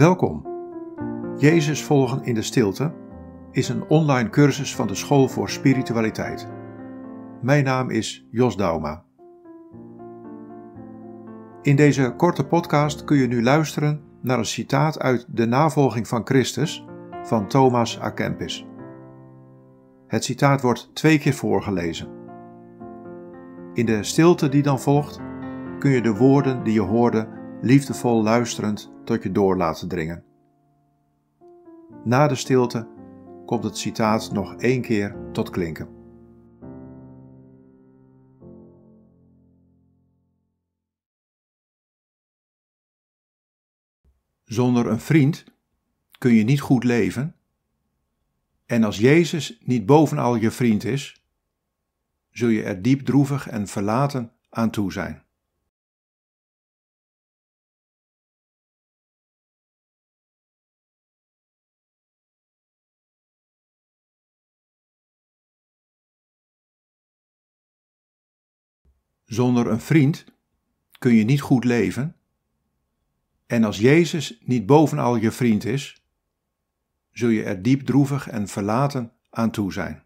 Welkom. Jezus volgen in de stilte is een online cursus van de School voor Spiritualiteit. Mijn naam is Jos Dauma. In deze korte podcast kun je nu luisteren naar een citaat uit De navolging van Christus van Thomas A. Kempis. Het citaat wordt twee keer voorgelezen. In de stilte die dan volgt kun je de woorden die je hoorde liefdevol luisterend tot je door laten dringen. Na de stilte komt het citaat nog één keer tot klinken. Zonder een vriend kun je niet goed leven. En als Jezus niet bovenal je vriend is, zul je er diep droevig en verlaten aan toe zijn. Zonder een vriend kun je niet goed leven. En als Jezus niet bovenal je vriend is, zul je er diep droevig en verlaten aan toe zijn.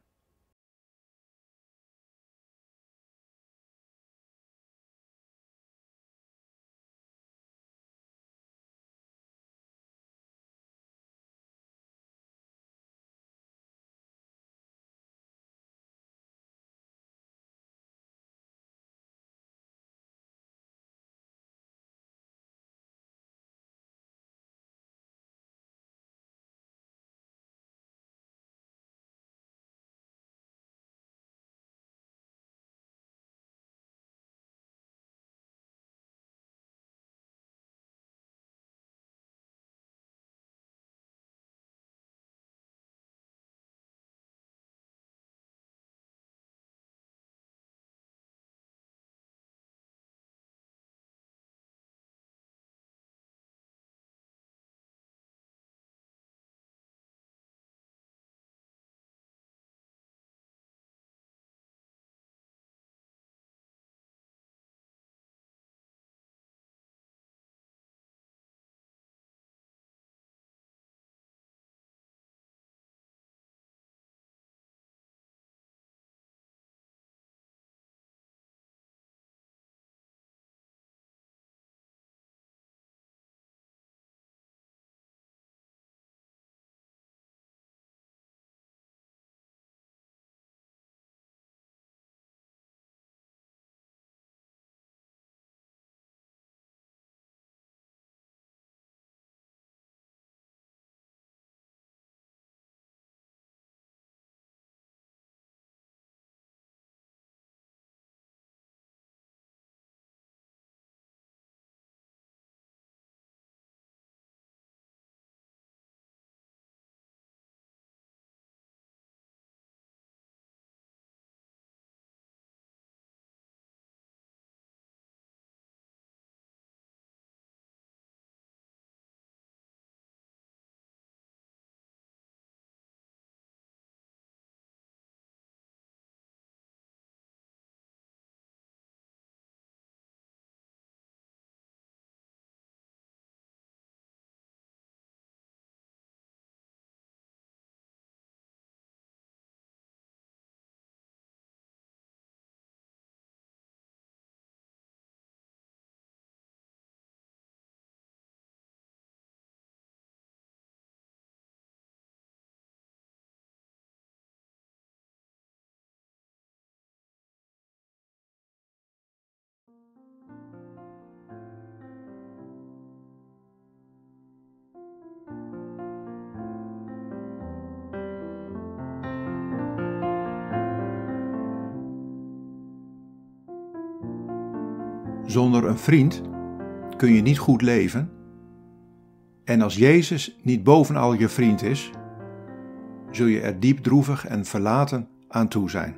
Zonder een vriend kun je niet goed leven. En als Jezus niet bovenal je vriend is, zul je er diep droevig en verlaten aan toe zijn.